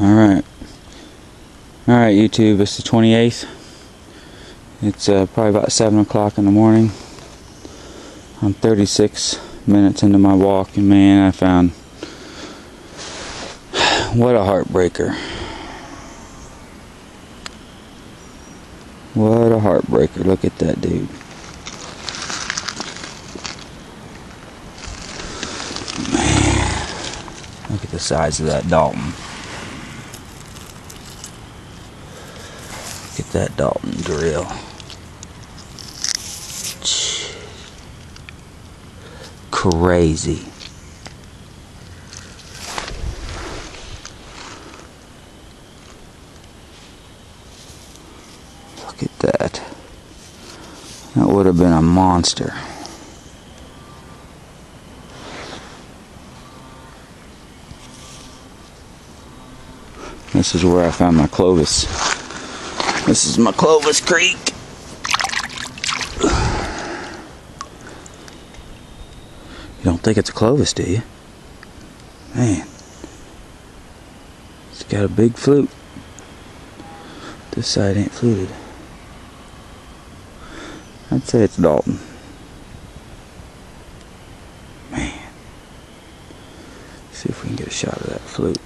Alright. Alright, YouTube, it's the 28th. It's uh, probably about 7 o'clock in the morning. I'm 36 minutes into my walk, and man, I found. What a heartbreaker. What a heartbreaker. Look at that dude. Man. Look at the size of that Dalton. Look at that Dalton drill. Crazy. Look at that. That would have been a monster. This is where I found my Clovis. This is my Clovis Creek. You don't think it's a Clovis, do you? Man. It's got a big flute. This side ain't fluted. I'd say it's Dalton. Man. See if we can get a shot of that flute.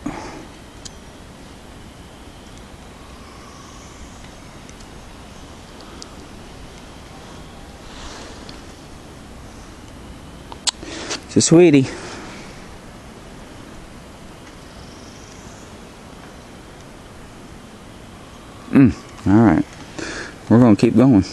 A sweetie. Mm, all right. We're going to keep going.